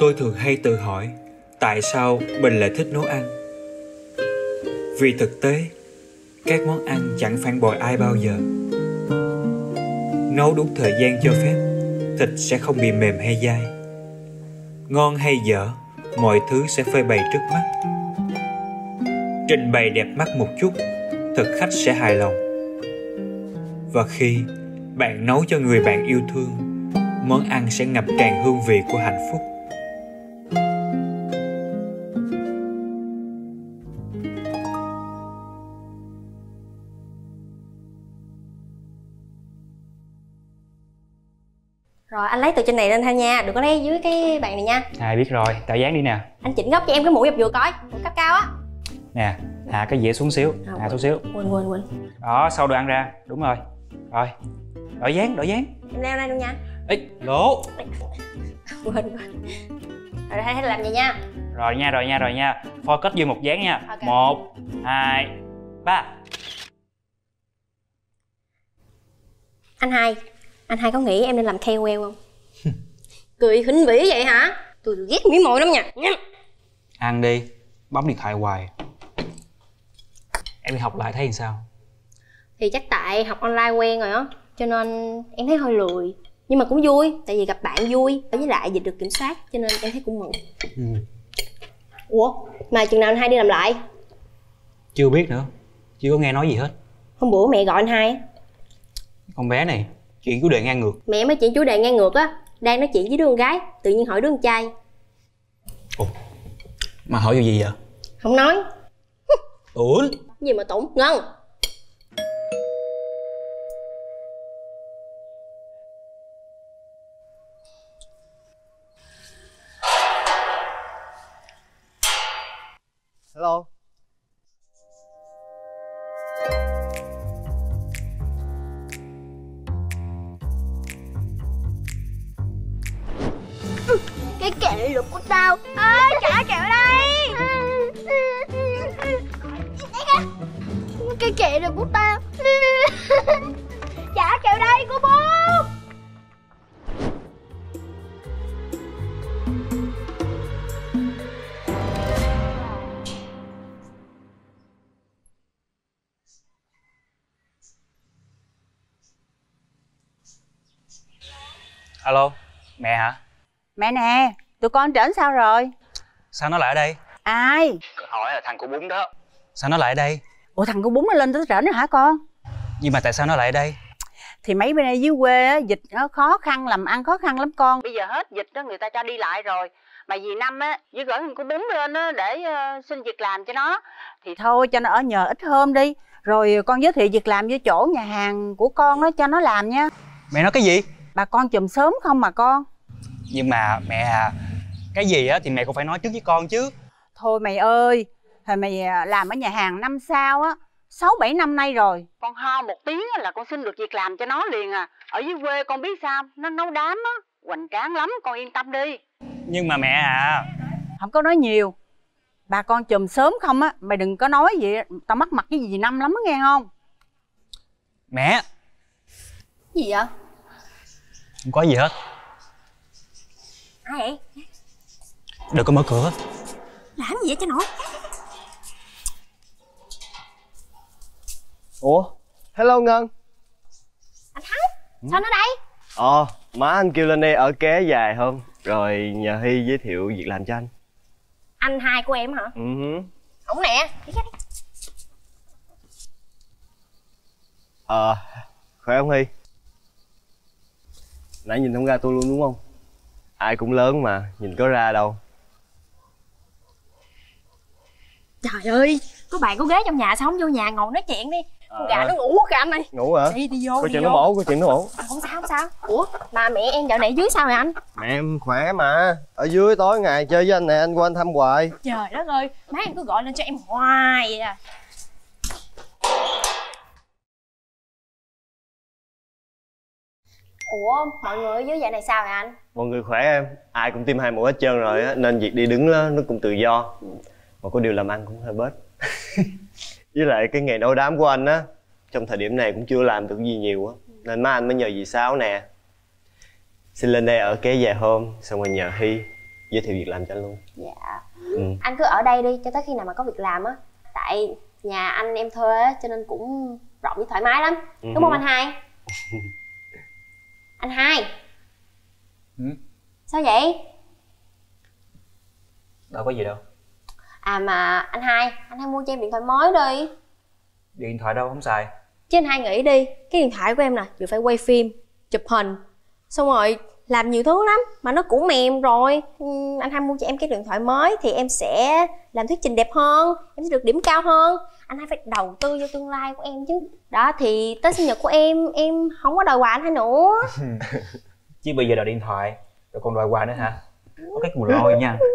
Tôi thường hay tự hỏi tại sao mình lại thích nấu ăn. Vì thực tế, các món ăn chẳng phản bội ai bao giờ. Nấu đúng thời gian cho phép, thịt sẽ không bị mềm hay dai. Ngon hay dở, mọi thứ sẽ phơi bày trước mắt. Trình bày đẹp mắt một chút, thực khách sẽ hài lòng. Và khi bạn nấu cho người bạn yêu thương, món ăn sẽ ngập tràn hương vị của hạnh phúc. Lấy từ trên này lên thôi nha, đừng có lấy dưới cái bàn này nha. À biết rồi, tạo dáng đi nè. Anh chỉnh góc cho em cái mũi dập vừa coi, mũi cấp cao á. Nè, hạ cái dĩa xuống xíu, À, hạ xuống xíu. Quên quên quên. Đó, sau đồ ăn ra, đúng rồi. Rồi, đổi dáng, đổi dáng Em leo đây luôn nha. Ê, lỗ. Quên quên. Rồi hãy làm vậy nha. Rồi nha, rồi nha, rồi nha. Focus vô một dáng nha. Ok. một hai ba. Anh hai. Anh hai có nghĩ em nên làm KOL không? Cười khinh bỉ vậy hả? Tôi ghét mỉ mồi lắm nha. Ăn đi, bấm điện thoại hoài. Em đi học lại thấy làm sao? Thì chắc tại học online quen rồi á Cho nên em thấy hơi lười. Nhưng mà cũng vui Tại vì gặp bạn vui Với lại dịch được kiểm soát Cho nên em thấy cũng mừng. Ừ. Ủa Mà chừng nào anh hai đi làm lại? Chưa biết nữa. Chưa có nghe nói gì hết. Hôm bữa mẹ gọi anh hai Con bé này, chuyện của đề ngang ngược. Mẹ mới chuyện chủ đề ngang ngược á Đang nói chuyện với đứa con gái Tự nhiên hỏi đứa con trai Mà hỏi điều gì vậy? Không nói Ủa? Gì mà tụng Ngân Nè, tụi con trển sao rồi? Sao nó lại ở đây? Ai? Hỏi là thằng của bún đó Sao nó lại ở đây? Ủa thằng cô bún nó lên tới trển rồi hả con? Nhưng mà tại sao nó lại ở đây? Thì mấy bên đây dưới quê á, dịch nó khó khăn, làm ăn khó khăn lắm con. Bây giờ hết dịch đó người ta cho đi lại rồi. Mà vì năm á, với gửi thằng cô bún lên á, để ờ, xin việc làm cho nó. Thì thôi cho nó ở nhờ ít hôm đi. Rồi con giới thiệu việc làm với chỗ nhà hàng của con đó cho nó làm nha. Mẹ nói cái gì? Bà con chùm sớm không mà con. Nhưng mà mẹ à Cái gì á thì mẹ cũng phải nói trước với con chứ Thôi mày ơi, thôi mày à, làm ở nhà hàng năm sao á, 6 7 năm nay rồi. Con ho một tiếng á là con xin được việc làm cho nó liền à. Ở dưới quê con biết sao, nó nấu đám á, hoành tráng lắm, con yên tâm đi. Nhưng mà mẹ à Không có nói nhiều. Bà con chùm sớm không á, mày đừng có nói gì, tao mắc mặt cái gì năm lắm á nghe không? Mẹ Gì vậy? Không có gì hết Ai vậy? Đừng có mở cửa. Làm gì vậy cho nổi Ủa? Hello Ngân. Anh Thắng Sao nó đây? Ờ Má anh kêu lên đây ở ké dài hôm Rồi nhờ Hy giới thiệu việc làm cho anh. Anh hai của em hả? Ừ. Ổng nè Đi ra đi. Ờ Khỏe không Hy? Nãy nhìn không ra tôi luôn đúng không Ai cũng lớn mà Nhìn có ra đâu. Trời ơi Có bạn có ghế trong nhà sao không vô nhà ngồi nói chuyện đi. Con gà Ờ. nó ngủ kìa anh ơi. Ngủ hả? Đi đi vô Có chuyện vô. nó bổ Có chuyện nó bổ. Không sao không sao. Ủa mà mẹ em dạo này dưới sao rồi anh? Mẹ em khỏe mà Ở dưới tối ngày chơi với anh này Anh qua anh thăm hoài. Trời đất ơi Má em cứ gọi lên cho em hoài vậy à Ủa mọi người ở dưới dạo này sao rồi anh? Mọi người khỏe em. Ai cũng tiêm hai mũi hết trơn rồi á Nên việc đi đứng đó, nó cũng tự do. Mà có điều làm ăn cũng hơi bớt. Với lại cái nghề nấu đám của anh á Trong thời điểm này cũng chưa làm được gì nhiều á. Nên má anh mới nhờ dì Sáu nè. Xin lên đây ở kế vài hôm Xong rồi nhờ Hy giới thiệu việc làm cho anh luôn. Dạ. Ừ. anh cứ ở đây đi cho tới khi nào mà có việc làm á. Tại nhà anh em thuê á cho nên cũng rộng với thoải mái lắm. Ừ. đúng không anh hai anh hai. Ừ? sao vậy? Đâu có gì đâu. À mà anh hai anh hai mua cho em điện thoại mới đi. Điện thoại đâu không xài. Chứ anh hai nghĩ đi cái điện thoại của em nè vừa phải quay phim chụp hình xong rồi làm nhiều thứ lắm mà nó cũng mềm rồi. Ừm, anh hai mua cho em cái điện thoại mới thì em sẽ làm thuyết trình đẹp hơn em sẽ được điểm cao hơn. Anh hai phải đầu tư vô tương lai của em chứ. Đó thì tới sinh nhật của em em không có đòi quà anh hai nữa. Chứ bây giờ đòi điện thoại rồi còn đòi quà nữa hả? Có cái cù lôi nha.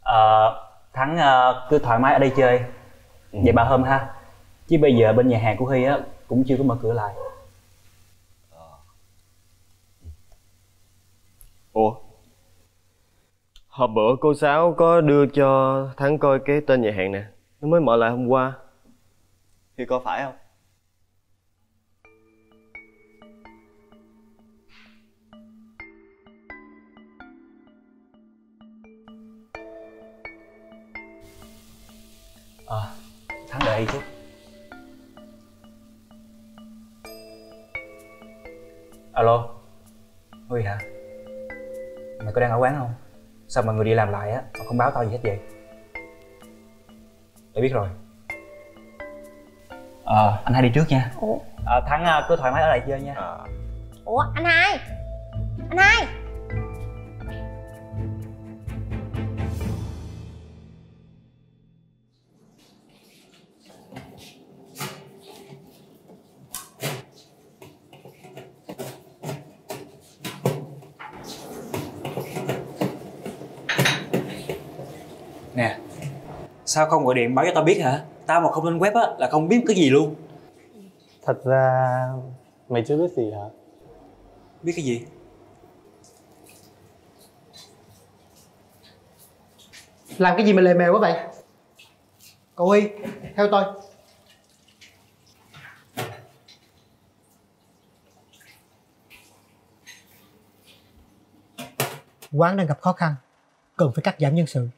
Ờ thắng ờ, cứ thoải mái ở đây chơi. Vậy ba hôm ha. Chứ bây giờ bên nhà hàng của huy á cũng chưa có mở cửa lại ủa? Hôm bữa cô sáu có đưa cho thắng coi cái tên nhà hàng nè. Nó mới mở lại hôm qua. Thì có phải không? Ờ thắng đợi chút. Alo? Huy hả mày có đang ở quán không? Sao mọi người đi làm lại á mà không báo tao gì hết vậy? Để biết rồi. Ờ anh hai đi trước nha. Ủa? Ờ thắng ờ, cứ thoải mái ở lại chơi nha. À ủa anh hai? Anh hai sao không gọi điện báo cho tao biết hả? Tao mà không lên web á là không biết cái gì luôn. Thật ra mày chưa biết gì hả? biết cái gì? Làm cái gì mà lề mề quá vậy? Cậu Huy, theo tôi. Quán đang gặp khó khăn Cần phải cắt giảm nhân sự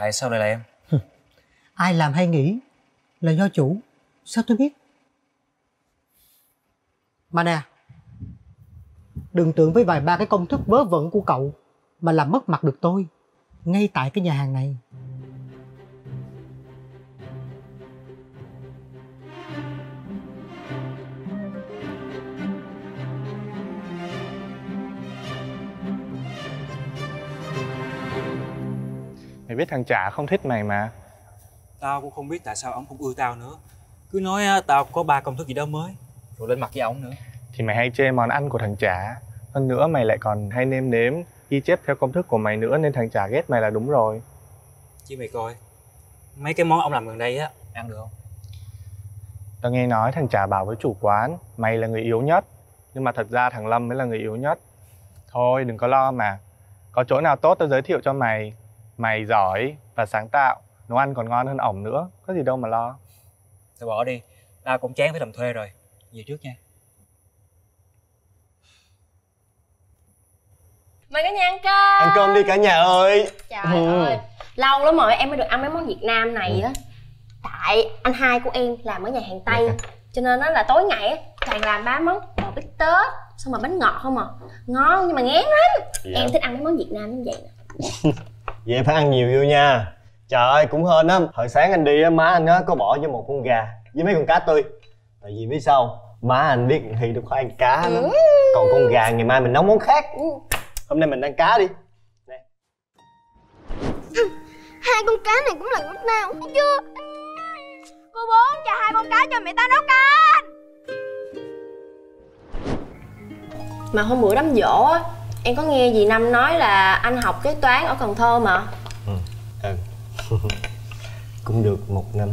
tại sao lại là em? Ai làm hay nghĩ Là do chủ. Sao tôi biết? Mà nè, Đừng tưởng với vài ba cái công thức vớ vẩn của cậu Mà làm mất mặt được tôi Ngay tại cái nhà hàng này. Mày biết thằng Trả không thích mày mà. Tao cũng không biết tại sao ông không ưa tao nữa. Cứ nói tao có ba công thức gì đó mới. Rồi lên mặt với ổng nữa. Thì mày hay chê món ăn của thằng Trả Hơn nữa mày lại còn hay nêm nếm Ghi chép theo công thức của mày nữa Nên thằng Trả ghét mày là đúng rồi. Chứ mày coi mấy cái món ông làm gần đây á ăn được không? Tao nghe nói thằng Trả bảo với chủ quán Mày là người yếu nhất. Nhưng mà thật ra thằng Lâm mới là người yếu nhất. Thôi đừng có lo mà. Có chỗ nào tốt tao giới thiệu cho mày Mày giỏi và sáng tạo Nấu ăn còn ngon hơn ổng nữa Có gì đâu mà lo. Tao bỏ đi tao cũng chán phải làm thuê rồi. Về trước nha. Mời cả nhà ăn cơm. Ăn cơm đi cả nhà ơi. Trời Ừ. ơi lâu lắm rồi em mới được ăn mấy món việt nam này á. Tại anh hai của em làm ở nhà hàng tây cho nên nó là tối ngày á toàn làm ba món bò bít tết xong rồi bánh ngọt không à. Ngon nhưng mà ngán lắm. Dạ. em thích ăn mấy món việt nam như vậy nè vậy phải ăn nhiều vô nha. Trời ơi cũng hên á. Hồi sáng anh đi á má anh á có bỏ cho một con gà với mấy con cá tươi. Tại vì biết sao má anh biết thì đâu có ăn cá lắm. Còn con gà ngày mai mình nấu món khác. Hôm nay mình ăn cá đi. Hai con cá này cũng là lúc nào thấy chưa? Cô bốn cho hai con cá cho mẹ ta nấu canh mà hôm bữa đám giỗ á em có nghe dì năm nói là anh học kế toán ở cần thơ mà? Ừ. Cũng được một năm.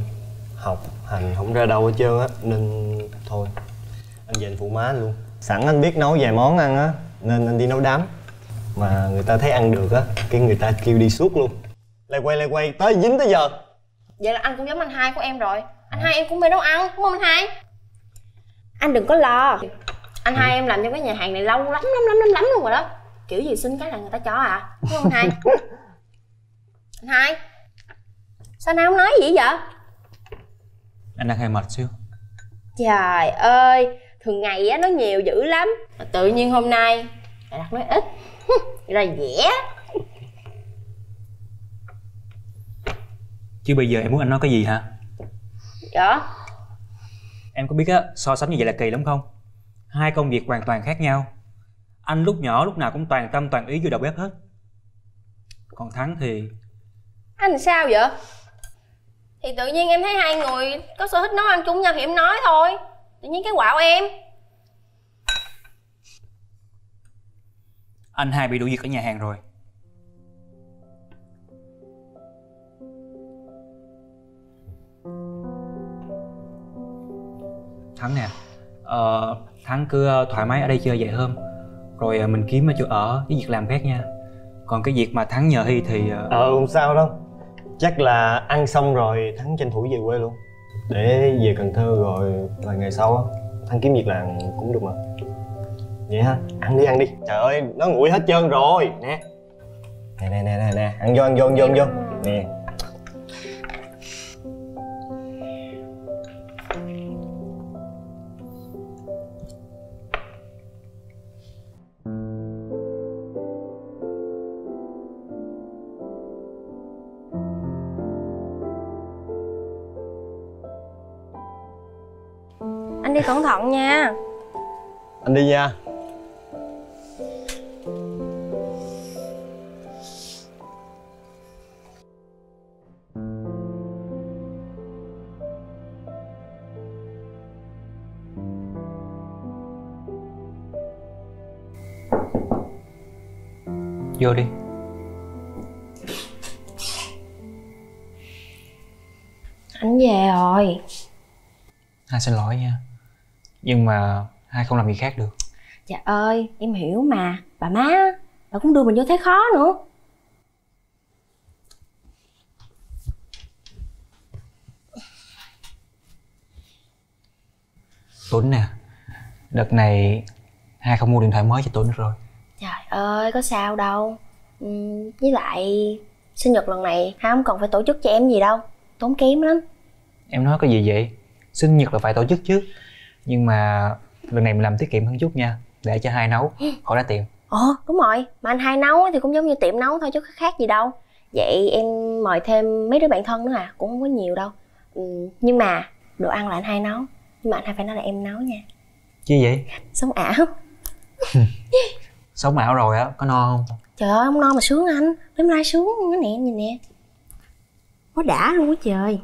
Học hành không ra đâu hết trơn á nên thôi. Anh về anh phụ má luôn. Sẵn anh biết nấu vài món ăn á nên anh đi nấu đám. Mà người ta thấy ăn được á cái người ta kêu đi suốt luôn. Lại quay lại quay tới dính tới giờ. Vậy là anh cũng giống anh hai của em rồi. Anh hai em cũng mê nấu ăn đúng không anh hai? Anh đừng có lo. Anh hai em làm trong cái nhà hàng này lâu lắm lắm lắm lắm lắm luôn rồi đó kiểu gì xin cái là người ta cho à đúng không hai? Anh hai sao anh hai không nói gì vậy? Anh đang hơi mệt xíu. Trời ơi thường ngày á nói nhiều dữ lắm. Mà tự nhiên hôm nay lại đặt nói ít. Rồi dễ chứ bây giờ em muốn anh nói cái gì hả? Dạ. Em có biết á so sánh như vậy là kỳ lắm không? Hai công việc hoàn toàn khác nhau anh lúc nhỏ lúc nào cũng toàn tâm toàn ý vô đầu bếp hết. Còn thắng thì anh sao vậy? Thì tự nhiên em thấy hai người có sở thích nấu ăn chung nhau thì em nói thôi. Tự nhiên cái quạo em. Anh hai bị đuổi việc ở nhà hàng rồi. Thắng nè ờ, thắng cứ ờ, thoải mái ở đây chơi vài hôm rồi à, mình kiếm ở chỗ ở với việc làm khác nha. Còn cái việc mà thắng nhờ hy thì à, ờ, không sao đâu. Chắc là ăn xong rồi thắng tranh thủ về quê luôn. Để về cần thơ rồi vài ngày sau á thắng kiếm việc làm cũng được mà. Vậy ha ăn đi ăn đi. Trời ơi nó nguội hết trơn rồi. Nè. Nè nè nè nè nè ăn vô ăn vô ăn vô ăn vô. Nè. Đi cẩn thận nha. Anh đi nha. Vô đi. Anh về rồi. Hai xin lỗi nha nhưng mà hai không làm gì khác được. Dạ ơi, em hiểu mà. Bà má, bà cũng đưa mình vô thế khó nữa. Tuấn nè đợt này hai không mua điện thoại mới cho tuấn rồi. Trời ơi, có sao đâu. Ừm, Với lại sinh nhật lần này Hai không cần phải tổ chức cho em gì đâu. Tốn kém lắm. Em nói cái gì vậy? Sinh nhật là phải tổ chức chứ nhưng mà lần này mình làm tiết kiệm hơn chút nha để cho hai nấu. Khỏi ra tiền. Ồ, đúng rồi. Mà anh hai nấu thì cũng giống như tiệm nấu thôi chứ có khác gì đâu. Vậy em mời thêm mấy đứa bạn thân nữa à? Cũng không có nhiều đâu. Ừm, Nhưng mà đồ ăn là anh hai nấu. Nhưng mà anh hai phải nói là em nấu nha. Chứ vậy? Sống ảo. Sống ảo rồi á có no không? Trời ơi, không no mà sướng anh. Đếm lai sướng á nè, nhìn nè. Quá đã luôn á trời.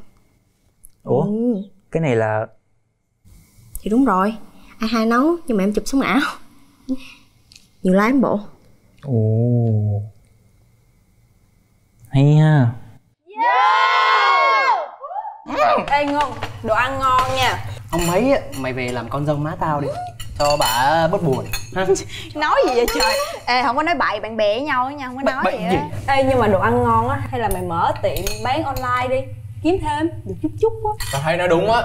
Ủa? Ừ, cái này là thì đúng rồi. Ai hai nấu nhưng mà em chụp sống ảo. Nhiều lắm bộ ồ. Hay ha. Ê ngon, đồ ăn ngon nha. Ông mấy á, mày về làm con dâu má tao đi Cho bà bớt buồn. Ha? Nói gì vậy trời? Ê không có nói bậy bạn bè với nhau á nha không có nói Bậy vậy gì? á Ê nhưng mà đồ ăn ngon á Hay là mày mở tiệm bán online đi Kiếm thêm, được chút chút á. Tao thấy nói đúng á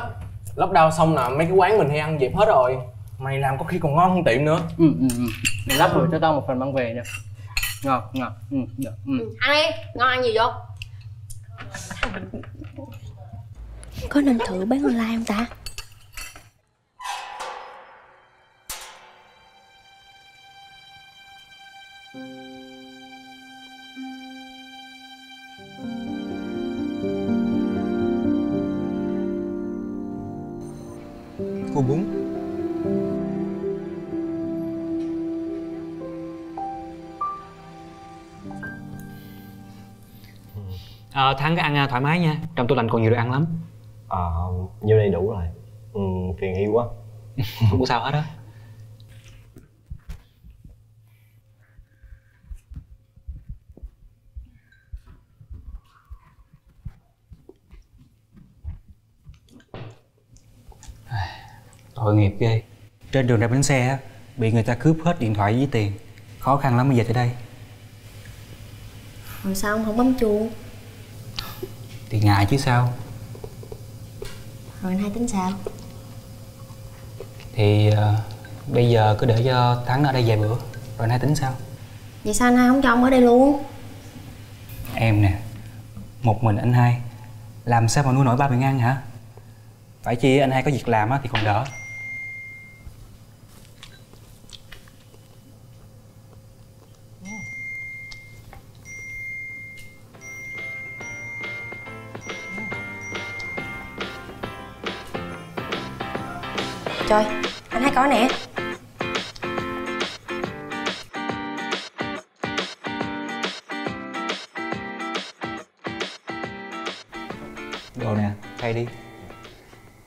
Lockdown xong là mấy cái quán mình hay ăn dịp hết rồi Mày làm có khi còn ngon hơn tiệm nữa Ừ, ừ, ừ. Mày lắp rồi cho tao một phần mang về nè Ngon, ngon, ừ, được, ừ. Ăn đi, ngon ăn gì vô Có nên thử bán online không ta? Ờ, Thắng cái ăn à, thoải mái nha. Trong tủ lạnh còn nhiều đồ ăn lắm. Ờ nhiêu đây đủ rồi. Ừ, phiền yêu quá. Không có sao hết á. Tội nghiệp ghê. Trên đường ra bến xe á Bị người ta cướp hết điện thoại với tiền. Khó khăn lắm mới về tới đây. Rồi sao ông không bấm chuông? Thì ngại chứ sao? Rồi anh hai tính sao? Thì ờ, bây giờ cứ để cho Thắng ở đây vài bữa Rồi anh hai tính sao? Vậy sao anh hai không cho ông ở đây luôn? Em nè Một mình anh hai Làm sao mà nuôi nổi ba miệng ăn hả? Phải chi anh hai có việc làm á thì còn đỡ trời anh hai coi nè. Đồ nè Thay đi.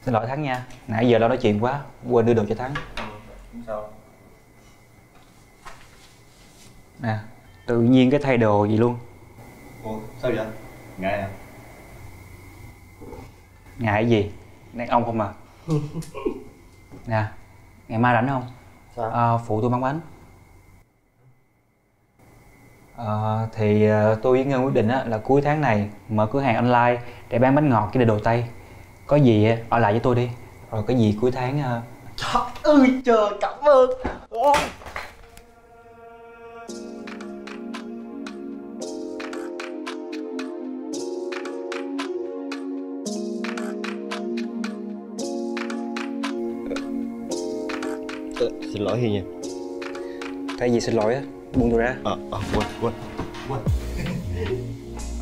Xin lỗi Thắng nha. Nãy giờ lo nói chuyện quá Quên đưa đồ cho Thắng. Sao Nè Tự nhiên cái thay đồ gì luôn? Ủa sao vậy ngại à Ngại gì? Đàn ông không à Nè Ngày mai rảnh không Sao? Ờ, Phụ tôi bán bánh Ờ, thì ờ, tôi với Ngân quyết định á, là cuối tháng này mở cửa hàng online để bán bánh ngọt với đồ Tây. Có gì ở lại với tôi đi. Rồi cái gì cuối tháng trời ơi trời cảm ơn xin lỗi Hi nha cái gì xin lỗi á, buông tôi ra. ờ ờ quên quên quên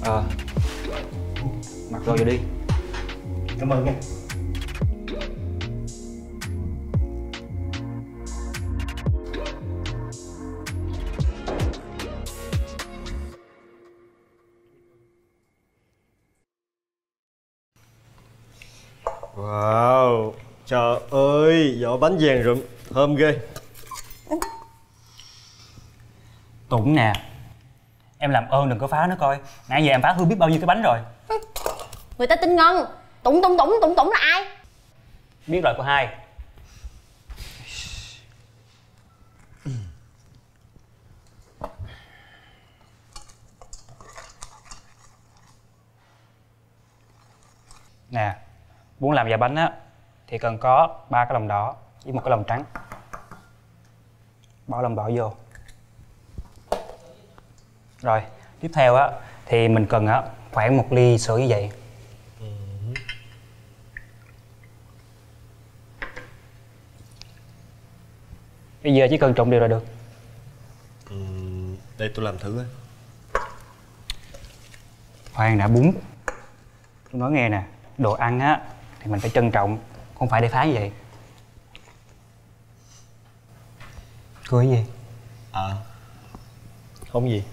Ờ. Mặc đồ vô đi. cảm ơn nha Wow, trời ơi, vỏ bánh vàng rụm, thơm ghê Tụng nè. Em làm ơn đừng có phá nó coi. Nãy giờ em phá hư biết bao nhiêu cái bánh rồi. người ta tin ngân tụng tụng tụng tụng tụng là ai Biết rồi của hai. Nè, muốn làm già bánh á thì cần có ba cái lòng đỏ với một cái lòng trắng. Bỏ lòng đỏ vô. Rồi, tiếp theo á thì mình cần á khoảng một ly sữa như vậy. Bây giờ chỉ cần trộn đều là được. Đây tôi làm thử á Khoan đã bún Tôi nói nghe nè Đồ ăn á Thì mình phải trân trọng Không phải để phá như vậy Cười gì? Ờ Không gì.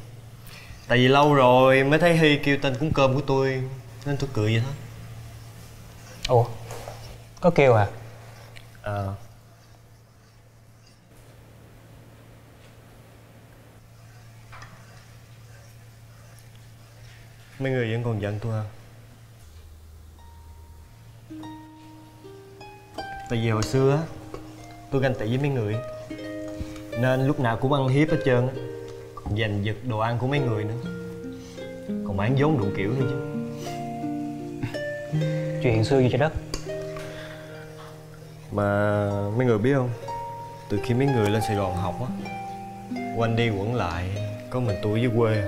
Tại vì lâu rồi mới thấy Hy kêu tên cúng cơm của tôi Nên tôi cười vậy thôi. Ủa? Có kêu à? Ờ Mấy người vẫn còn giận tôi hả? Tại vì hồi xưa á Tôi ganh tị với mấy người Nên lúc nào cũng ăn hiếp hết trơn á. Còn giành giật đồ ăn của mấy người nữa. Còn bán vốn đủ kiểu nữa chứ. Chuyện xưa gì trời đất. Mà mấy người biết không? Từ khi mấy người lên Sài Gòn học á Quanh đi quẩn lại Có mình tôi với quê.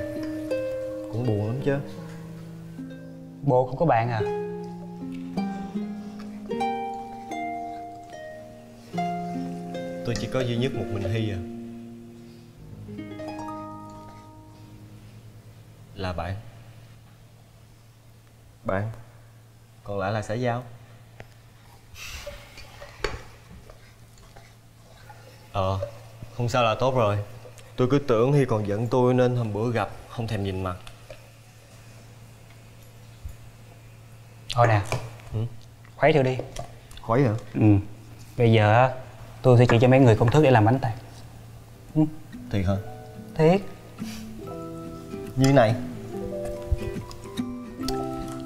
Cũng buồn lắm chứ. Bố không có bạn à Tôi chỉ có duy nhất một mình Hy à. Là bạn Bạn Còn lại là xã giao. Ờ Không sao là tốt rồi. Tôi cứ tưởng Hy còn giận tôi nên hôm bữa gặp Không thèm nhìn mặt. Thôi nè. Ừ? Khuấy thử đi. Khuấy hả? Ừ. Bây giờ á Tôi sẽ chỉ cho mấy người công thức để làm bánh tàn Thiệt hả? Thiệt. Như này.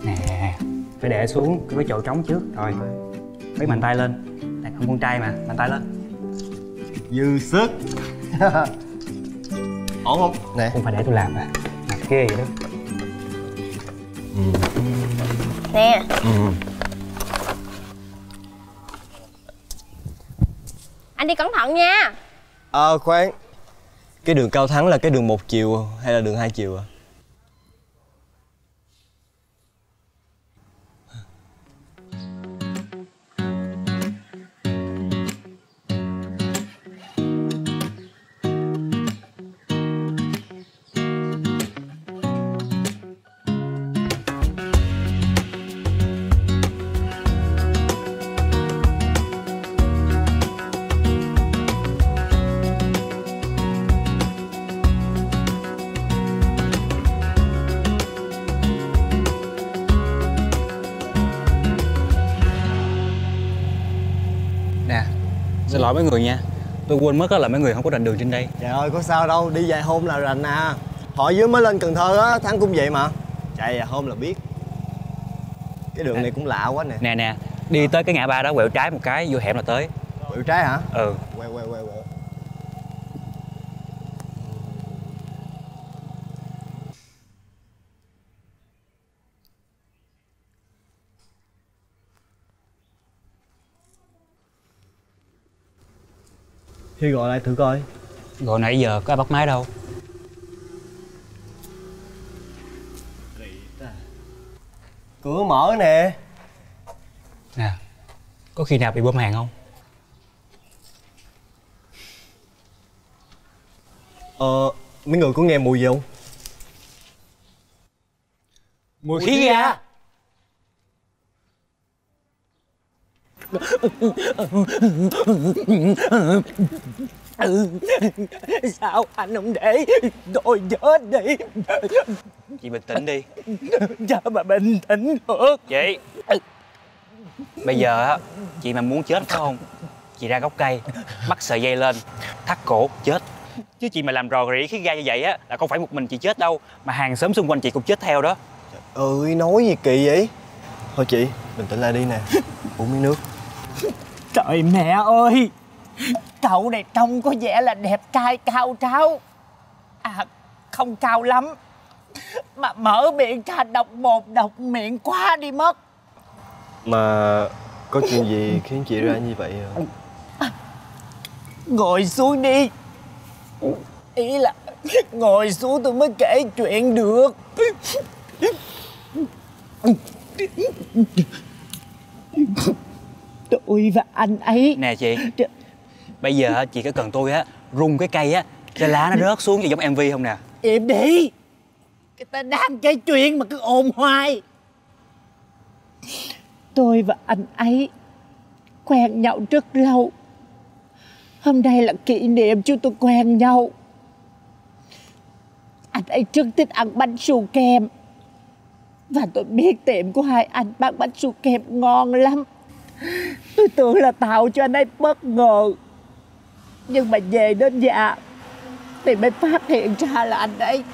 Nè Phải để xuống cái chỗ trống trước. Rồi Lấy mạnh tay lên. Đàn ông con trai mà Mạnh tay lên. Dư sức. Ổn không? Nè. Không phải để tôi làm à. Mặt ghê vậy đó. Nè. Ừ. anh đi cẩn thận nha Ờ khoan Cái đường Cao Thắng là cái đường một chiều hay là đường hai chiều à? Xin lỗi mấy người nha. Tôi quên mất á là mấy người không có rành đường trên đây. Trời ơi có sao đâu, đi vài hôm là rành à. Họ dưới mới lên Cần Thơ á, Thắng cũng vậy mà. Chạy vài hôm là biết. Cái đường này cũng lạ quá nè. Nè nè, đi tới cái ngã ba đó quẹo trái một cái vô hẻm là tới. Quẹo trái hả? Ừ. Quẹo quẹo quẹo quẹo Khi gọi lại thử coi. Rồi nãy giờ có ai bắt máy đâu. Cửa mở nè. Nè, có khi nào bị bom hàng không? Ờ, mấy người có nghe mùi gì không? Mùi khí ga Sao anh không để tôi chết đi? Chị bình tĩnh đi. Sao mà bình tĩnh được Chị. Bây giờ á, chị mà muốn chết phải không? Chị ra gốc cây, bắt sợi dây lên, thắt cổ, chết. Chứ chị mà làm rò rỉ khí ga như vậy á Là không phải một mình chị chết đâu Mà hàng xóm xung quanh chị cũng chết theo đó. Ừ, nói gì kỳ vậy? Thôi chị, bình tĩnh lại đi nè. Uống miếng nước Trời mẹ ơi! Cậu này trông có vẻ là đẹp trai cao tráo. À không cao lắm. Mà mở miệng ra độc một độc miệng quá đi mất. Mà có chuyện gì khiến chị ra như vậy à? Ngồi xuống đi. Ý là Ngồi xuống tôi mới kể chuyện được Tôi và anh ấy. Nè chị. Bây giờ chị có cần tôi á Rung cái cây á Cho lá nó rớt xuống cho giống MV không nè? Im đi. Người ta đang kể chuyện mà cứ ồn hoài. Tôi và anh ấy Quen nhau rất lâu. Hôm nay là kỷ niệm chúng tôi quen nhau. Anh ấy rất thích ăn bánh su kem. Và tôi biết tiệm của hai anh bán bánh su kem ngon lắm Tôi tưởng là tạo cho anh ấy bất ngờ. Nhưng mà về đến nhà Thì mới phát hiện ra là anh ấy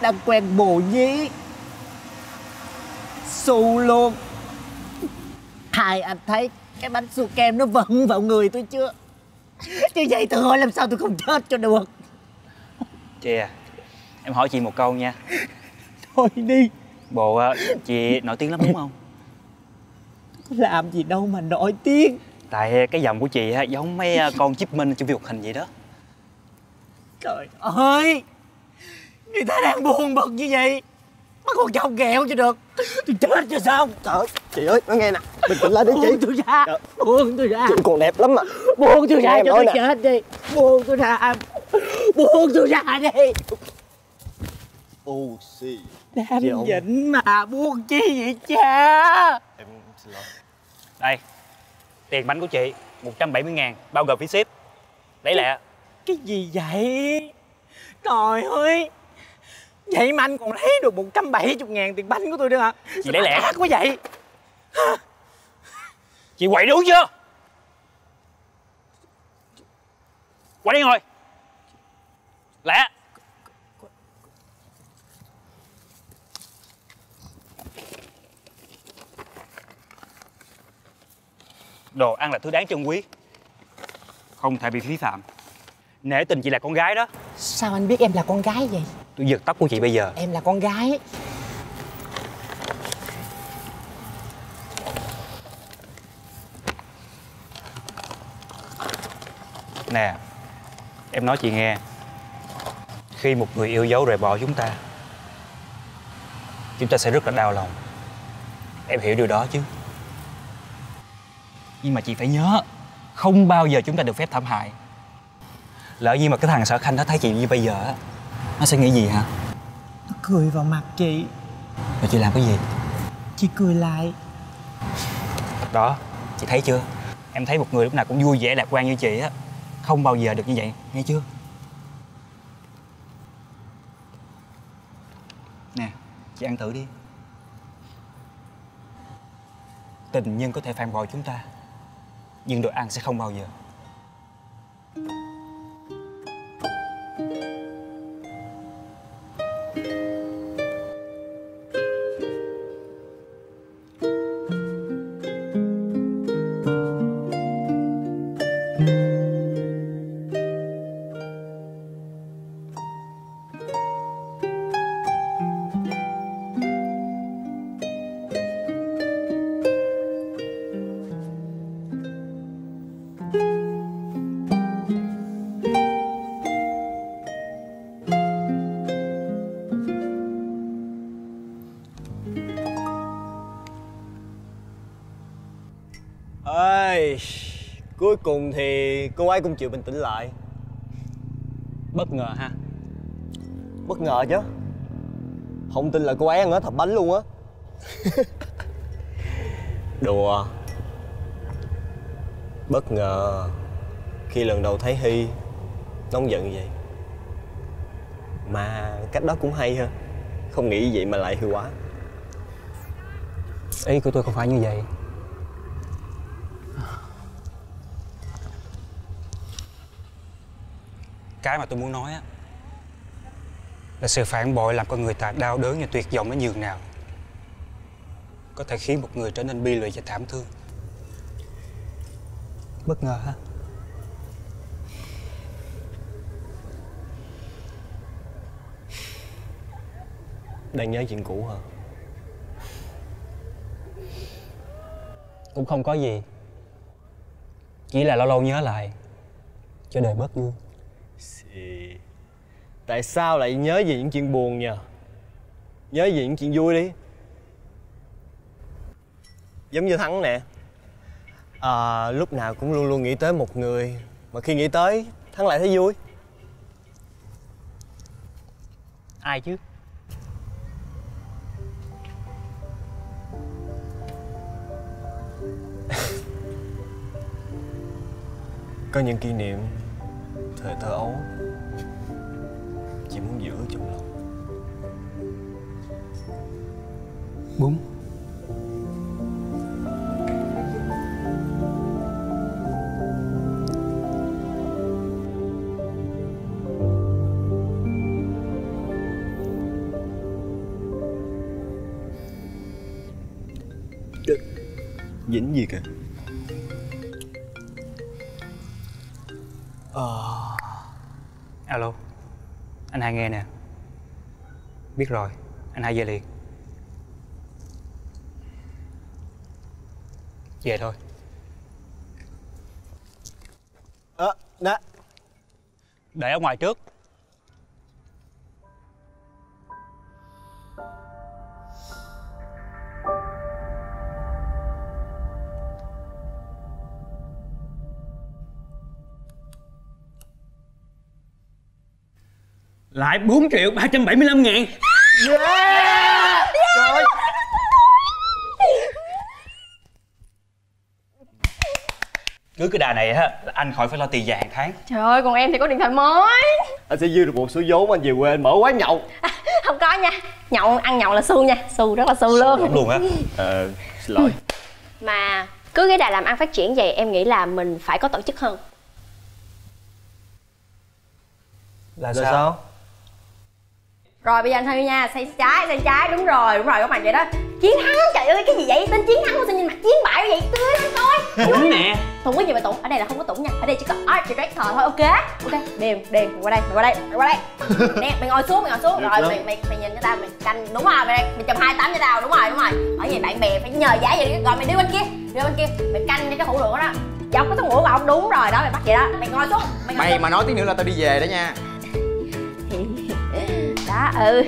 Đang quen bồ nhí. Xù luôn. Hai anh thấy cái bánh su kem nó vẫn vào người tôi chưa? Như vậy tôi hỏi làm sao tôi không chết cho được. Chị à Em hỏi chị một câu nha. Thôi đi. Bộ á, chị nổi tiếng lắm đúng không? Có làm gì đâu mà nổi tiếng. Tại cái giọng của chị á, giống mấy à, con chip minh trong phim hoạt hình vậy đó. Trời ơi! Người ta đang buồn bực như vậy. Mà còn chồng ghẹo cho được. Tôi chết cho sao Trời ơi, chị ơi, nói nghe nè. Bình tĩnh lại đi chị. Buông tôi ra Buông tôi ra. Chị còn đẹp lắm mà. Buông tôi ra cho nói tôi nè. chết đi. Buông tôi ra. Buông tôi ra đi. Oxy Đang Chị ổn. nhịn mà buông chi vậy cha? Em xin lỗi. Đây Tiền bánh của chị 170 ngàn Bao gồm phí ship. Lấy lẹ. Cái gì vậy? Trời ơi! Vậy mà anh còn lấy được 170 ngàn tiền bánh của tôi nữa hả? Chị lấy lẹ. Quá vậy! Chị quậy đúng chưa? Quậy đi ngồi. Lẹ Đồ ăn là thứ đáng trân quý. Không thể bị phí phạm. Nể tình chị là con gái đó. Sao anh biết em là con gái vậy? Tôi giật tóc của chị bây giờ. Em là con gái. Nè Em nói chị nghe. Khi một người yêu dấu rời bỏ chúng ta chúng ta sẽ rất là đau lòng. Em hiểu điều đó chứ nhưng mà chị phải nhớ không bao giờ chúng ta được phép thảm hại. Lỡ như mà cái thằng sở khanh nó thấy chị như bây giờ á nó sẽ nghĩ gì hả? Nó cười vào mặt chị. Rồi chị làm cái gì? Chị cười lại. Đó chị thấy chưa? Em thấy một người lúc nào cũng vui vẻ lạc quan như chị á. Không bao giờ được như vậy nghe chưa? Nè chị ăn thử đi. Tình nhân có thể phản bội chúng ta nhưng đội ăn sẽ không bao giờ. Cùng thì cô ấy cũng chịu bình tĩnh lại. Bất ngờ ha. Bất ngờ chứ. Không tin là cô ấy ăn hết thập bánh luôn á. Đùa. Bất ngờ khi lần đầu thấy hy nóng giận vậy. Mà cách đó cũng hay ha. Không nghĩ vậy mà lại hiệu quả. Ý của tôi không phải như vậy cái mà tôi muốn nói á, là sự phản bội làm con người ta đau đớn và tuyệt vọng đến nhường nào. Có thể khiến một người trở nên bi lụy và thảm thương. Bất ngờ ha. Đang nhớ chuyện cũ hả? Cũng không có gì. Chỉ là lâu lâu nhớ lại, cho đời bớt vui. Xì. tại sao lại nhớ về những chuyện buồn nhờ? Nhớ về những chuyện vui đi. Giống như thắng nè. À, lúc nào cũng luôn luôn nghĩ tới một người mà khi nghĩ tới thắng lại thấy vui. Ai chứ? Có những kỷ niệm thời thơ ấu. Chỉ muốn giữ trong lòng. Bún. Dính gì kìa? Ờ alo anh hai nghe nè. Biết rồi anh hai về liền. Về thôi. Ờ nè để ở ngoài trước lại 4 triệu 375 ngàn. Yeah! Trời cứ cái đà này á là anh khỏi phải lo tiền vàng tháng. Trời ơi, còn em thì có điện thoại mới. Anh sẽ dư được một số vốn anh về quê anh mở quán nhậu. Không có nha. Nhậu, ăn nhậu là xu nha. Xu rất là xu luôn. Luôn á. Ờ xin lỗi. Mà cứ cái đà làm ăn phát triển vậy Em nghĩ là mình phải có tổ chức hơn. Là sao? sao Rồi bây giờ anh Thư nha, xây trái, xây trái, đúng rồi, đúng rồi các bạn vậy đó. Chiến thắng, trời ơi, cái gì vậy? Tên chiến thắng của sao nhìn mặt chiến bại vậy? Tươi thắng thôi Tủng nè. Tụng cái gì mà tụng? Ở đây là không có tụng nha, ở đây chỉ có art director thôi, ok? Ok, điền, điền, mày qua đây, mày qua đây, mày qua đây. Nè, mày ngồi xuống, mày ngồi xuống, Được rồi lắm. mày, mày, mày nhìn cho tao, mày canh, đúng rồi, mày, mày chùm 28 cho tao, đúng rồi, đúng rồi. Ở vậy bạn bè phải nhờ giá vậy, rồi mày đi bên kia, đi bên kia, mày canh cho cái hũ lửa đó. Dọc cái thằng ngủ vào đúng rồi, đó, mày bắt vậy đó, mày ngồi xuống, mày ngồi mày xuống. mà nói tí nữa là tao đi về đó nha ừ.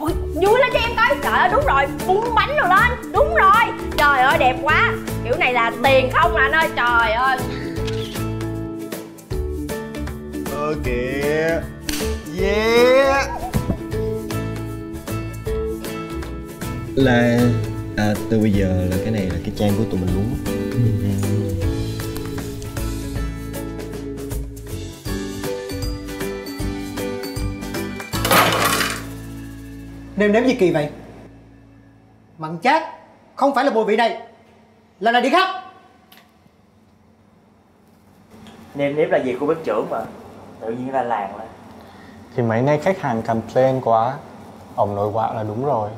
Rồi vui lên cho em coi trời ơi đúng rồi. Bung bánh rồi lên đúng rồi. Trời ơi đẹp quá. Kiểu này là tiền không à anh ơi. Trời ơi. Ơ kìa Yeah. Là à, từ bây giờ là cái này là cái trang của tụi mình luôn Nêm nếm gì kỳ vậy Mặn chát Không phải là mùi vị này Lần này đi khác nêm nếm là việc của bếp trưởng mà tự nhiên ra làng là Thì mấy nay khách hàng complain quá Ông nói quạo là đúng rồi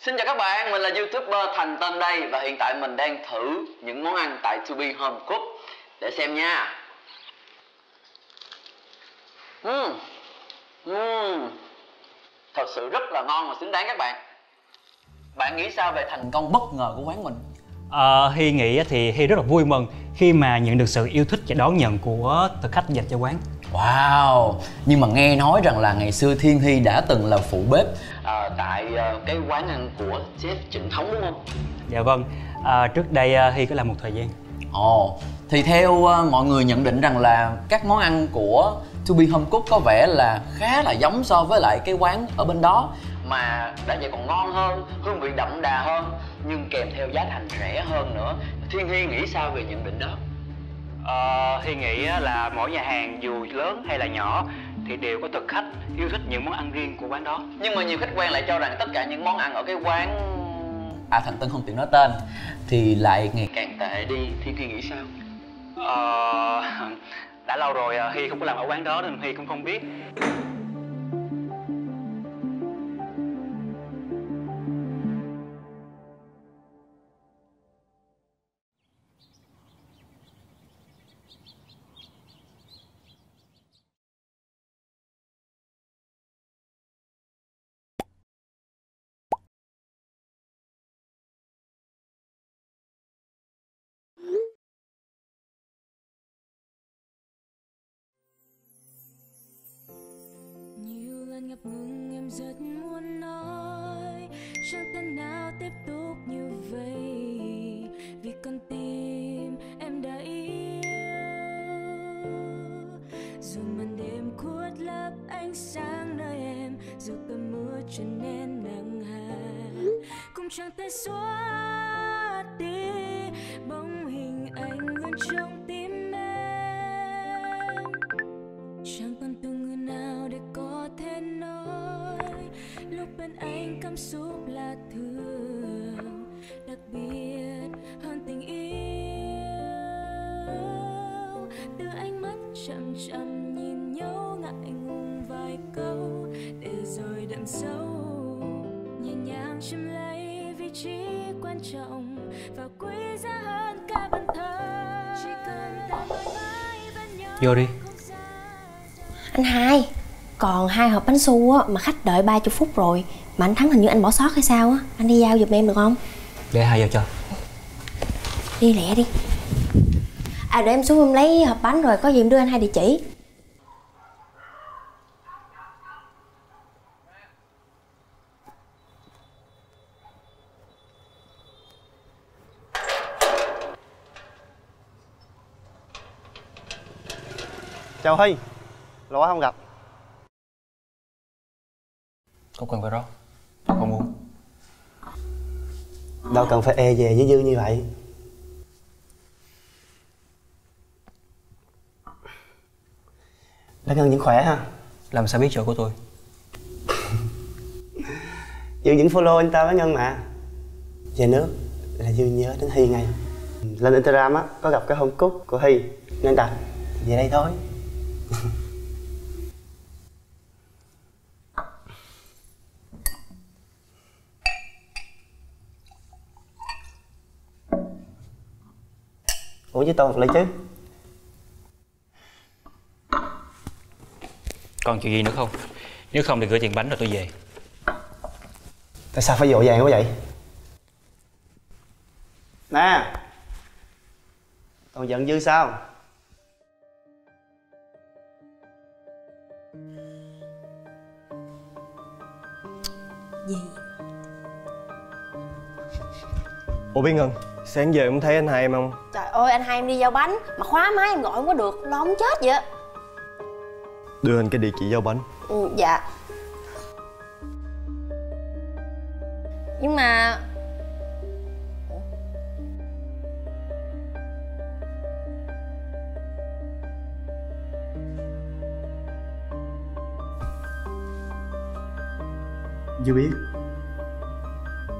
Xin chào các bạn, mình là YouTuber Thành Tân đây và hiện tại mình đang thử những món ăn tại To Be Home Cook để xem nha. Uhm. Uhm. Thật sự rất là ngon và xứng đáng các bạn. Bạn nghĩ sao về thành công bất ngờ của quán mình? Ờ, Hy nghĩ thì Hy rất là vui mừng khi mà nhận được sự yêu thích và đón nhận của thực khách dành cho quán. Wow, nhưng mà nghe nói rằng là ngày xưa Thiên Hy đã từng là phụ bếp à, tại à, cái quán ăn của chef Trịnh Thống đúng không? Dạ vâng, à, trước đây à, Hy có làm một thời gian. Ồ, thì theo à, mọi người nhận định rằng là các món ăn của To Be Home Cook có vẻ là khá là giống so với lại cái quán ở bên đó mà đã vậy còn ngon hơn, hương vị đậm đà hơn nhưng kèm theo giá thành rẻ hơn nữa. Thiên Hy nghĩ sao về nhận định đó? Ờ, Hy nghĩ á là mỗi nhà hàng dù lớn hay là nhỏ thì đều có thực khách yêu thích những món ăn riêng của quán đó. Nhưng mà nhiều khách quen lại cho rằng tất cả những món ăn ở cái quán À Thành Tân không tiện nói tên Thì lại ngày càng tệ đi Thiên Hy nghĩ sao? Ờ, đã lâu rồi à, Hy không có làm ở quán đó nên Hy cũng không biết. Rất muốn nói, chẳng thể nào tiếp tục như vậy. Vì con tim em đã yêu. Dù màn đêm khuất lấp ánh sáng nơi em, dù cơn mưa trở nên nặng hạt, cũng chẳng thể xóa cảm xúc là thường đặc biệt hơn tình yêu. Từ ánh mắt chậm chậm nhìn nhau ngại ngùng vài câu để rồi đậm sâu. Nhẹ nhàng chiếm lấy vị trí quan trọng và quý giá hơn cả bản thân. Chỉ cần ta mãi mãi bên nhau Vô đi. Anh hai Còn hai hộp bánh su á mà khách đợi 30 phút rồi Mà anh Thắng hình như anh bỏ sót hay sao á. Anh đi giao giùm em được không? Để hai vào cho. Đi lẹ đi. À để em xuống em lấy hộp bánh rồi có gì em đưa anh hai địa chỉ. Chào Hy Lâu quá không gặp. Có cần phải đó. Đâu cần phải e về với Dư như vậy. Đã Ngân vẫn khỏe ha? Làm sao biết chỗ của tôi? Dư vẫn follow anh ta với Ngân mà. Về nước là Dư nhớ đến Hy ngay. Lên Instagram á, có gặp cái home cook của Hy. Nên đặt về đây thôi Uống với tôi một ly chứ Còn chuyện gì nữa không? Nếu không thì gửi tiền bánh rồi tôi về. Tại sao phải vội vàng quá vậy? Nè Còn giận Dư sao? gì ủa biết ngân sáng giờ cũng thấy anh hai em không? Trời ơi anh hai em đi giao bánh. Mà khóa máy em gọi không có được. Lo muốn chết vậy? Đưa anh cái địa chỉ giao bánh. Ừ, dạ. Nhưng mà Dư biết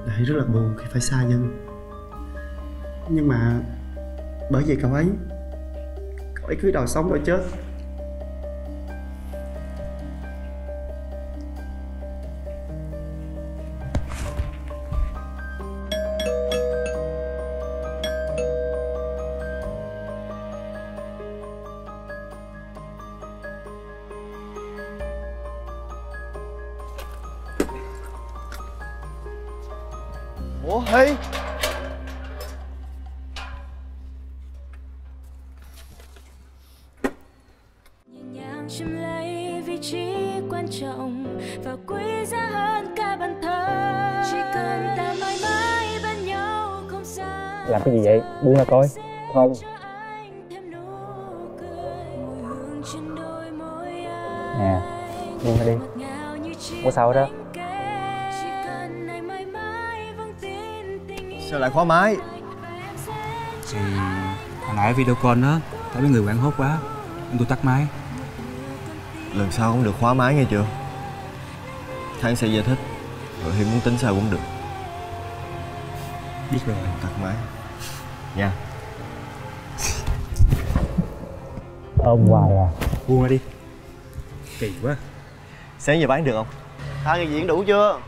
là Hy rất là buồn khi phải xa Nhân nhưng mà bởi vì cậu ấy Cậu ấy cứ đòi sống đòi chết. Ủa Hi cái gì vậy? Buông ra coi. Không. Nè buông ra đi. Có sao hết đó? Sao lại khóa máy? Thì hồi nãy video call đó thấy mấy người quảng hốt quá. Nên tôi tắt máy. Lần sau không được khóa máy nghe chưa? Thắng sẽ giải thích. Rồi Hy muốn tính sao cũng được. Biết rồi. Tắt máy nha. Ôm hoài à. Buông ra đi. Kỳ quá. Sáng giờ bán được không? Hai người diễn đủ chưa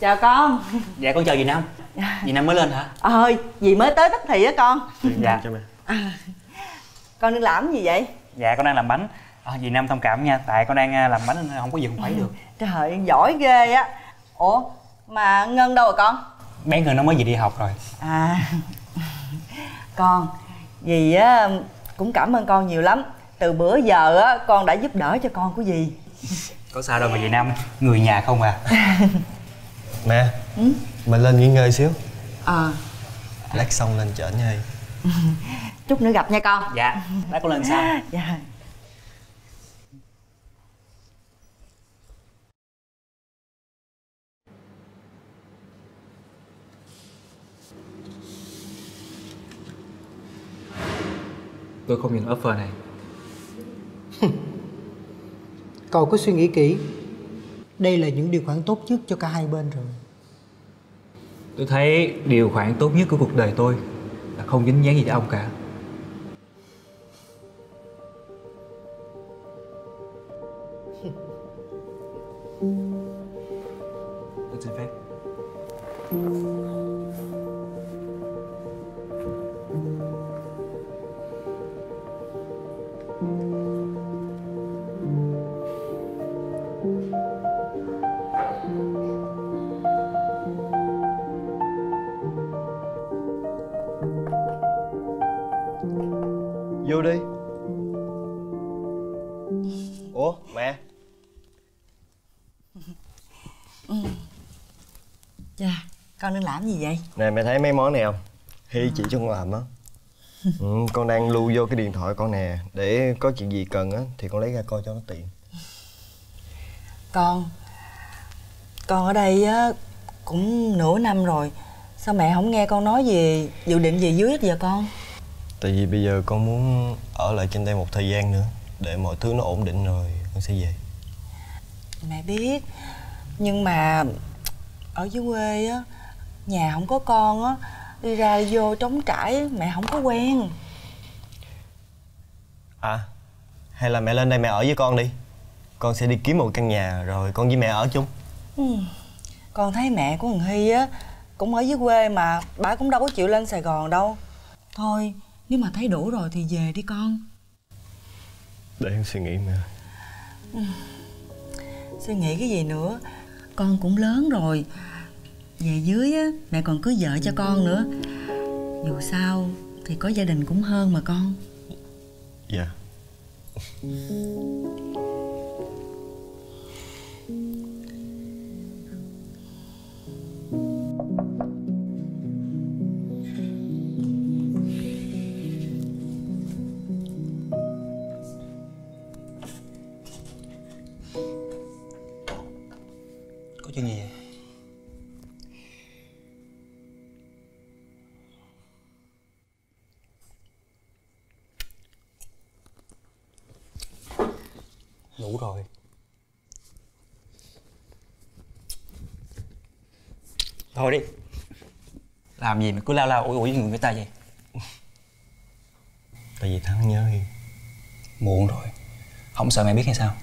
chào con. Dạ con chào dì năm dì năm mới lên hả? Ờ dì mới tới tức thì á con. Dạ. à, con đang làm gì vậy? Dạ con đang làm bánh. À, dì năm thông cảm nha tại con đang làm bánh nên không có dừng khuấy được. Trời giỏi ghê á. Ủa mà ngân đâu rồi con? Bé người nó mới về đi học rồi. À con dì á cũng cảm ơn con nhiều lắm. Từ bữa giờ á con đã giúp đỡ cho con của dì. Có sao đâu mà dì năm người nhà không à mẹ ừ? mình lên nghỉ ngơi xíu. Ờ. Lát xong lên chở nha chút nữa gặp nha con. Dạ lát con lên sau dạ. Tôi không nhận offer này. Cậu cứ suy nghĩ kỹ Đây là những điều khoản tốt nhất cho cả hai bên rồi. Tôi thấy điều khoản tốt nhất của cuộc đời tôi là không dính dáng gì tới ông cả. Tôi xin phép đang làm gì vậy? nè mẹ thấy mấy món này không? Hay chị cho con làm á. Ừ, Con đang lưu vô cái điện thoại con nè. Để có chuyện gì cần á Thì con lấy ra coi cho nó tiện. Con Con ở đây á Cũng nửa năm rồi. Sao mẹ không nghe con nói về dự định về dưới giờ con? Tại vì bây giờ con muốn ở lại trên đây một thời gian nữa Để mọi thứ nó ổn định rồi con sẽ về. Mẹ biết Nhưng mà Ở dưới quê á Nhà không có con á Đi ra đi vô trống trải Mẹ không có quen. À Hay là mẹ lên đây mẹ ở với con đi. Con sẽ đi kiếm một căn nhà Rồi con với mẹ ở chung. Ừ. Con thấy mẹ của thằng Hy á Cũng ở dưới quê mà Bà cũng đâu có chịu lên Sài Gòn đâu. Thôi nếu mà thấy đủ rồi thì về đi con. Để em suy nghĩ mẹ ừ. Suy nghĩ cái gì nữa? Con cũng lớn rồi về dưới á, Mẹ còn cưới vợ cho con nữa Dù sao Thì có gia đình cũng hơn mà con Dạ yeah. Thôi đi. Làm gì mà cứ lao lao ủi ủi người người ta vậy? Tại vì Thắng nhớ Muộn rồi. Không sợ mẹ biết hay sao?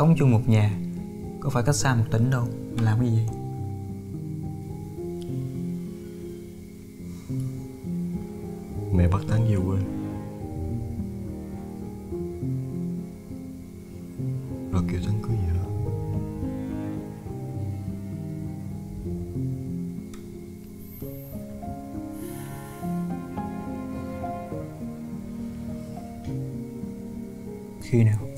Sống chung một nhà Có phải cách xa một tỉnh đâu Làm cái gì? Mẹ bắt Thắng về quê Rồi kêu Thắng cưới vợ Khi nào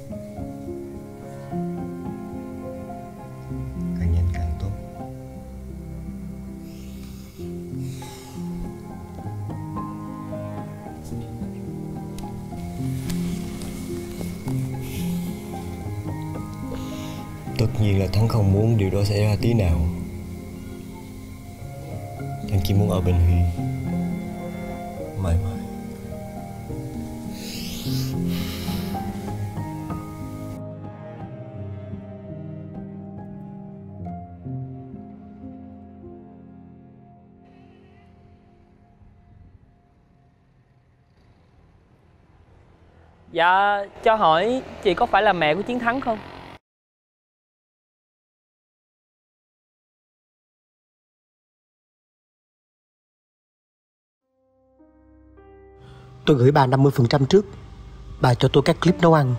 Thắng không muốn điều đó xảy ra tí nào. Thắng chỉ muốn ở bên Huy. Mãi mãi. Dạ, cho hỏi chị có phải là mẹ của Chiến Thắng không? Tôi gửi bà 50% trước. Bà cho tôi các clip nấu ăn,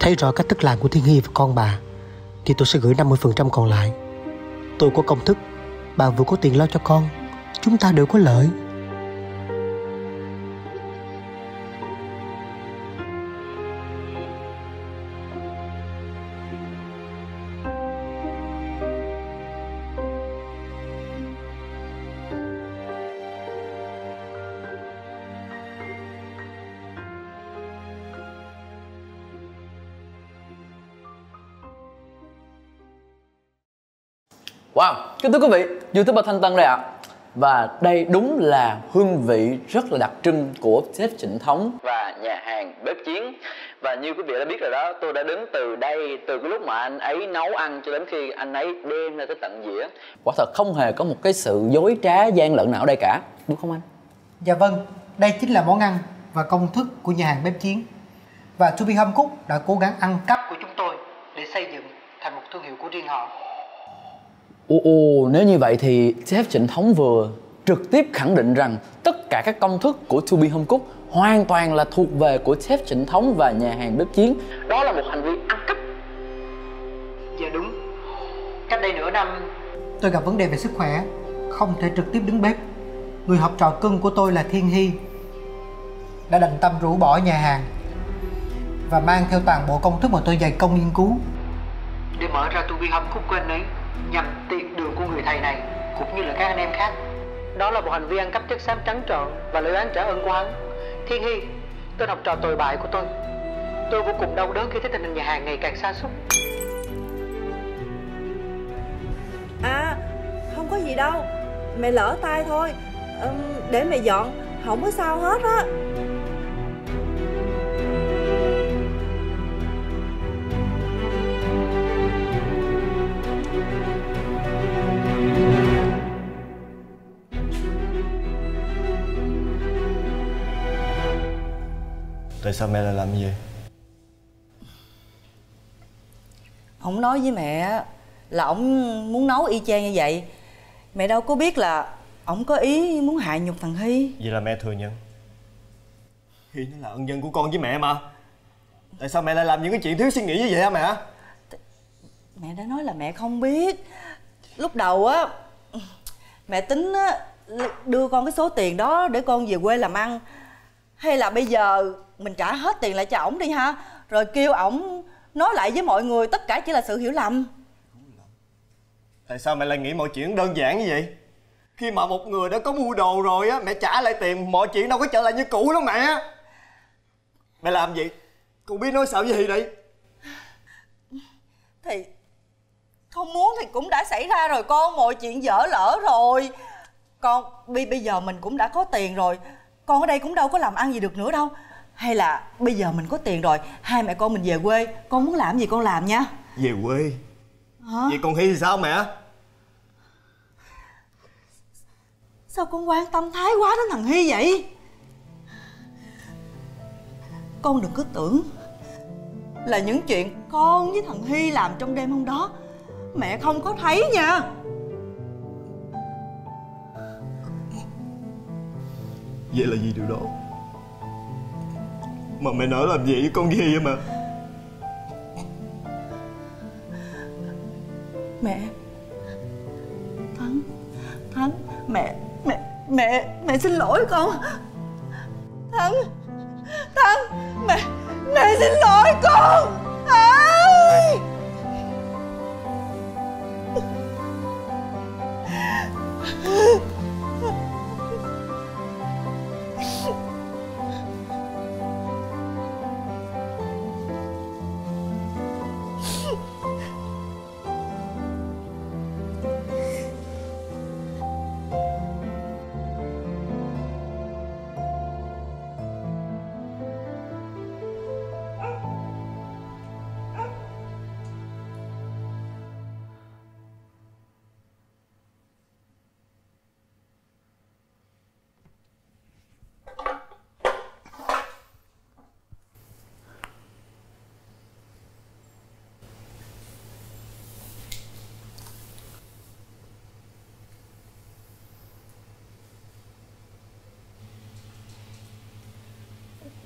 Thấy rõ cách thức làm của Thiên Hy và con bà, Thì tôi sẽ gửi 50% còn lại. Tôi có công thức, Bà vừa có tiền lo cho con, Chúng ta đều có lợi. Kính thưa quý vị, YouTuber Thanh Tân đây ạ Và đây đúng là hương vị rất là đặc trưng của sếp Trịnh Thống Và nhà hàng Bếp Chiến Và như quý vị đã biết rồi đó, tôi đã đứng từ đây Từ cái lúc mà anh ấy nấu ăn cho đến khi anh ấy đem ra tới tận dĩa Quả thật không hề có một cái sự dối trá gian lận nào ở đây cả Đúng không anh? Dạ vâng, đây chính là món ăn và công thức của nhà hàng bếp chiến. Và To Be Home Cook đã cố gắng ăn cắp của chúng tôi để xây dựng thành một thương hiệu của riêng họ. Ồ, ồ nếu như vậy thì sếp Trịnh Thống vừa trực tiếp khẳng định rằng tất cả các công thức của To Be Home Cook hoàn toàn là thuộc về của chef Trịnh Thống và nhà hàng bếp chiến. Đó là một hành vi ăn cắp. Dạ đúng Cách đây nửa năm Tôi gặp vấn đề về sức khỏe Không thể trực tiếp đứng bếp Người học trò cưng của tôi là Thiên Hy Đã đành tâm rũ bỏ nhà hàng Và mang theo toàn bộ công thức mà tôi dày công nghiên cứu Để mở ra To Be hâm Cook của anh ấy Nhằm tiện đường của người thầy này Cũng như là các anh em khác. Đó là một hành vi ăn cắp chất xám trắng trợn Và lời án trả ơn của hắn. Thiên Hy Tên học trò tồi bại của tôi. Tôi vô cùng đau đớn khi thấy tình hình nhà hàng ngày càng xa xúc À không có gì đâu. Mẹ lỡ tay thôi. Ừ, Để mẹ dọn Không có sao hết á. Tại sao mẹ lại làm như vậy? Ông nói với mẹ là ông muốn nấu y chang như vậy. Mẹ đâu có biết là ông có ý muốn hại nhục thằng Hy. Vậy là mẹ thừa nhận. Hy nó là ân nhân của con với mẹ mà. Tại sao mẹ lại làm những cái chuyện thiếu suy nghĩ như vậy hả mẹ? Mẹ đã nói là mẹ không biết. Lúc đầu á Mẹ tính á đưa con cái số tiền đó để con về quê làm ăn. Hay là bây giờ mình trả hết tiền lại cho ổng đi ha. Rồi kêu ổng nói lại với mọi người tất cả chỉ là sự hiểu lầm. Tại sao mẹ lại nghĩ mọi chuyện đơn giản như vậy? Khi mà một người đã có mua đồ rồi á Mẹ trả lại tiền mọi chuyện đâu có trở lại như cũ đâu mẹ. Mẹ làm gì? Con biết nói sao với Hy đây Thì không muốn thì cũng đã xảy ra rồi con Mọi chuyện dở lỡ rồi. Con bây bây giờ mình cũng đã có tiền rồi. Con ở đây cũng đâu có làm ăn gì được nữa đâu Hay là bây giờ mình có tiền rồi Hai mẹ con mình về quê Con muốn làm gì con làm nha Về quê Hả? Vậy con Hy thì sao mẹ? Sao con quan tâm thái quá đến thằng Hy vậy Con đừng có tưởng Là những chuyện con với thằng Hy làm trong đêm hôm đó Mẹ không có thấy nha Vậy là gì điều đó? Mà mẹ nỡ làm gì với con ghi vậy mà? Mẹ. Thắng. Thắng. Mẹ Mẹ Mẹ Mẹ xin lỗi con. Thắng. Thắng. Mẹ Mẹ xin lỗi con. Thắng.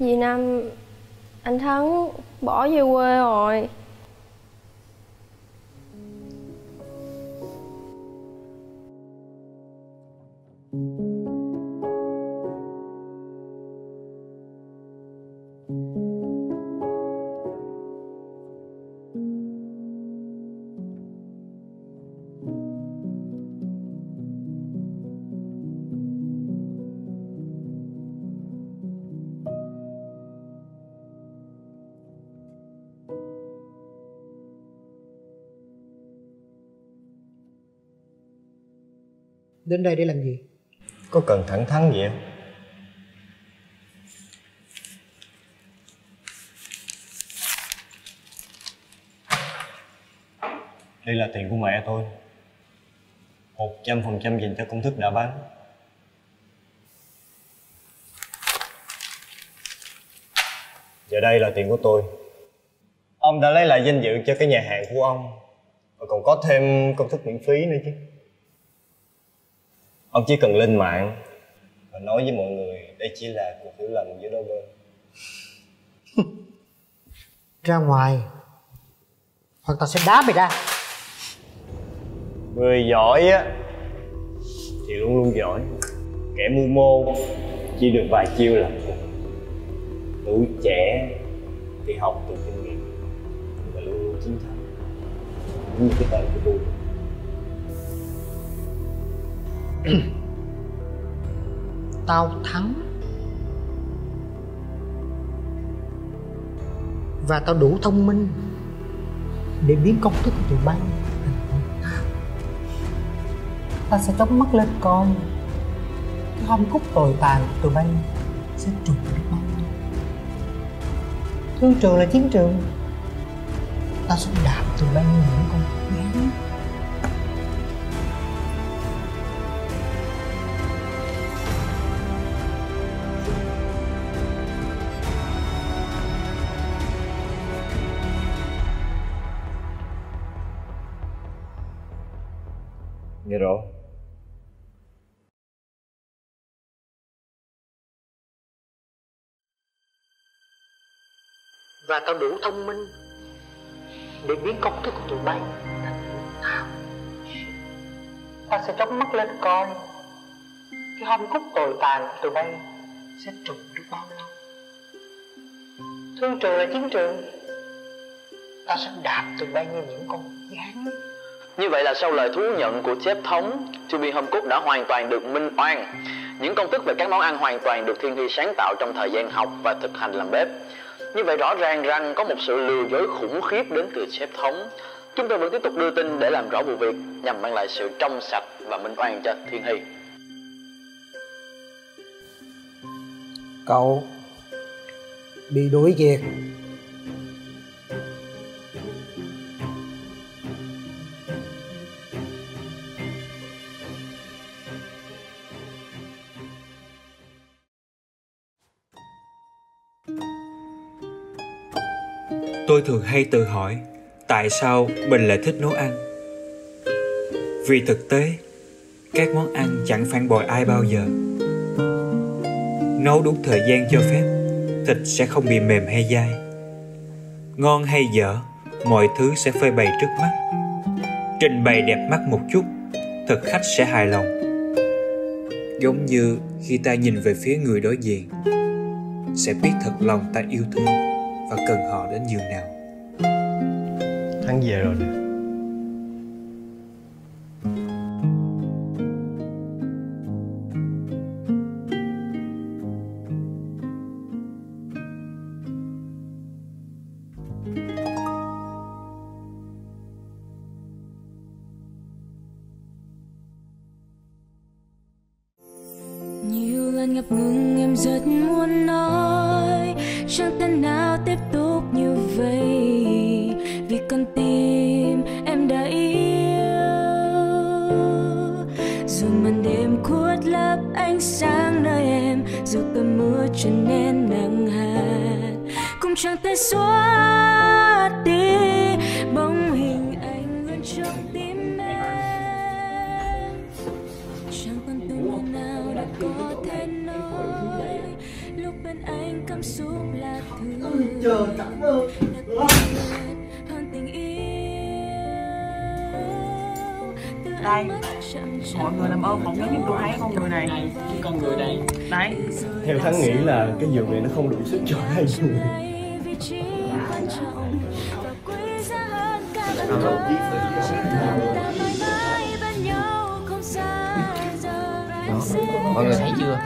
Vì Năm Anh Thắng bỏ về quê rồi. Đến đây để làm gì? Có cần thẳng thắn gì không? Đây là tiền của mẹ tôi. Một trăm phần trăm dành cho công thức đã bán. Và đây là tiền của tôi. Ông đã lấy lại danh dự cho cái nhà hàng của ông. Và còn có thêm công thức miễn phí nữa chứ ông chỉ cần lên mạng và nói với mọi người đây chỉ là cuộc hiểu lầm giữa đôi bên. Ra ngoài Hoặc tao sẽ đá mày ra. Người giỏi á thì luôn luôn giỏi. Kẻ mưu mô chỉ được vài chiêu là tuổi trẻ thì học từ kinh nghiệm và luôn luôn chiến thắng. Như cái tên của tôi Tao thắng. Và tao đủ thông minh Để biến công thức của tụi bay thành Ta sẽ chóng mắt lên coi Cái hông khúc tồi tàn của tụi bay Sẽ trùng biết bao nhiêu Thương trường là chiến trường. Ta sẽ đạp tụi bay như những con nghe và tao đủ thông minh để biến công thức của tụi bay thành tao ta sẽ chóng mắt lên coi cái hông khúc tồi tàn của tụi bay sẽ trùng được bao lâu. Thương trường là chiến trường. Ta sẽ đạp tụi bay như những con gián. Như vậy là sau lời thú nhận của chép thống, To Be Cook đã hoàn toàn được minh oan. Những công thức về các món ăn hoàn toàn được Thiên Hy sáng tạo trong thời gian học và thực hành làm bếp. Như vậy rõ ràng rằng có một sự lừa dối khủng khiếp đến từ chép thống. Chúng tôi vẫn tiếp tục đưa tin để làm rõ vụ việc nhằm mang lại sự trong sạch và minh oan cho Thiên Hy. Cậu Bị đuổi việc Tôi thường hay tự hỏi tại sao mình lại thích nấu ăn. Vì thực tế, các món ăn chẳng phản bội ai bao giờ. Nấu đúng thời gian cho phép, thịt sẽ không bị mềm hay dai. Ngon hay dở, mọi thứ sẽ phơi bày trước mắt. Trình bày đẹp mắt một chút, thực khách sẽ hài lòng. Giống như khi ta nhìn về phía người đối diện, sẽ biết thật lòng ta yêu thương và cần họ đến nhường nào. thắng về rồi nè nhiều lần ngập ngừng em rất muốn nói trở nên nặng hạt. Cũng chẳng thể xóa đi bóng hình anh luôn trong tim em. Chẳng còn từ ngữ nào để có thể nói. Lúc bên anh cảm xúc là thứ Trời, cảm ơn. Đây, mọi người làm ơn phỏng vấn giúp tôi thấy con người này. Con người đây đấy theo thắng nghĩ là cái giường này nó không đủ sức cho hai người sẽ Mọi người thấy chưa?